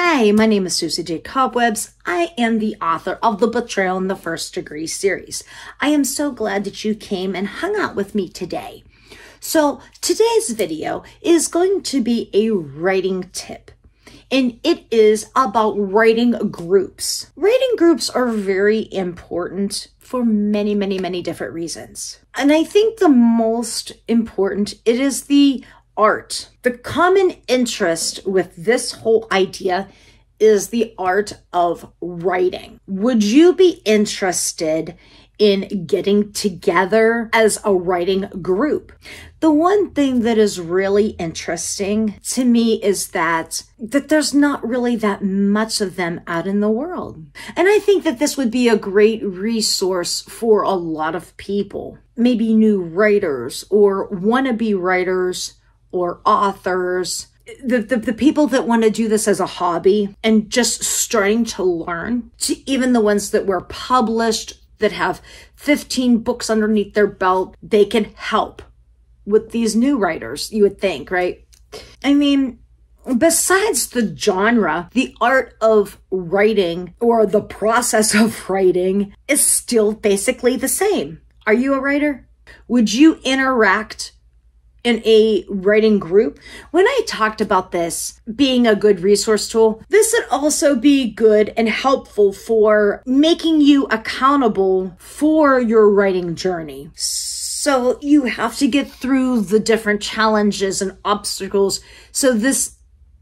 Hi, my name is Susy J. Cobwebs. I am the author of the Betrayal in the First Degree series. I am so glad that you came and hung out with me today. So today's video is going to be a writing tip and it is about writing groups. Writing groups are very important for many, many, many different reasons. And I think the most important, it is the art. The common interest with this whole idea is the art of writing. Would you be interested in getting together as a writing group? The one thing that is really interesting to me is that that there's not really that much of them out in the world. And I think that this would be a great resource for a lot of people. Maybe new writers or wannabe writers or authors, the, the, the, people that want to do this as a hobby and just starting to learn, to even the ones that were published that have 15 books underneath their belt, they can help with these new writers, you would think, right? I mean, besides the genre, the art of writing or the process of writing is still basically the same. Are you a writer? Would you interact in a writing group. When I talked about this being a good resource tool, this would also be good and helpful for making you accountable for your writing journey. So you have to get through the different challenges and obstacles. So this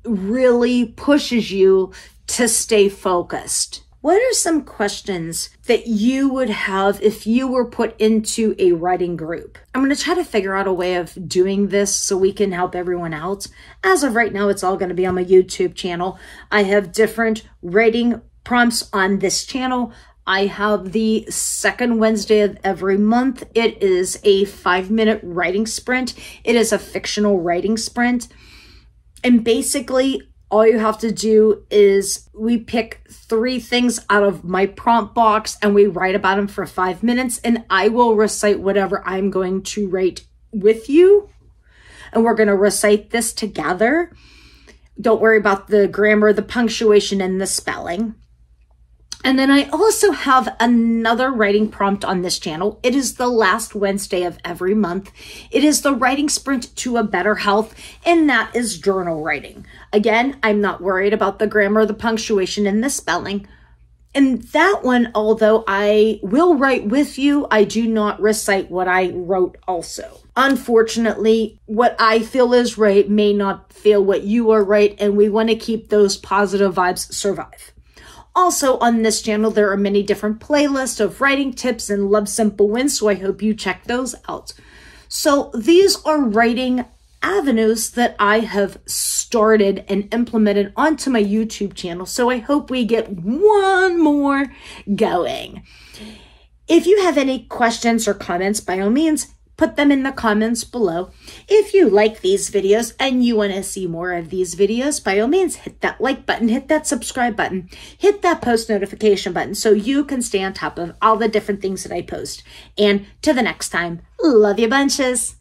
really pushes you to stay focused. What are some questions that you would have if you were put into a writing group? I'm going to try to figure out a way of doing this so we can help everyone out. As of right now, it's all going to be on my YouTube channel. I have different writing prompts on this channel. I have the second Wednesday of every month. It is a five minute writing sprint. It is a fictional writing sprint. And basically, all you have to do is we pick three things out of my prompt box and we write about them for five minutes and I will recite whatever I'm going to write with you. And we're going to recite this together. Don't worry about the grammar, the punctuation, and the spelling. And then I also have another writing prompt on this channel. It is the last Wednesday of every month. It is the writing sprint to a better health, and that is journal writing. Again, I'm not worried about the grammar, the punctuation, and the spelling. And that one, although I will write with you, I do not recite what I wrote also. Unfortunately, what I feel is right may not feel what you are right, and we want to keep those positive vibes survive. Also on this channel, there are many different playlists of writing tips and love simple wins, so I hope you check those out. So these are writing avenues that I have started and implemented onto my YouTube channel. So I hope we get one more going. If you have any questions or comments, by all means, put them in the comments below. If you like these videos and you want to see more of these videos, by all means, hit that like button, hit that subscribe button, hit that post notification button so you can stay on top of all the different things that I post. And to the next time, love you bunches.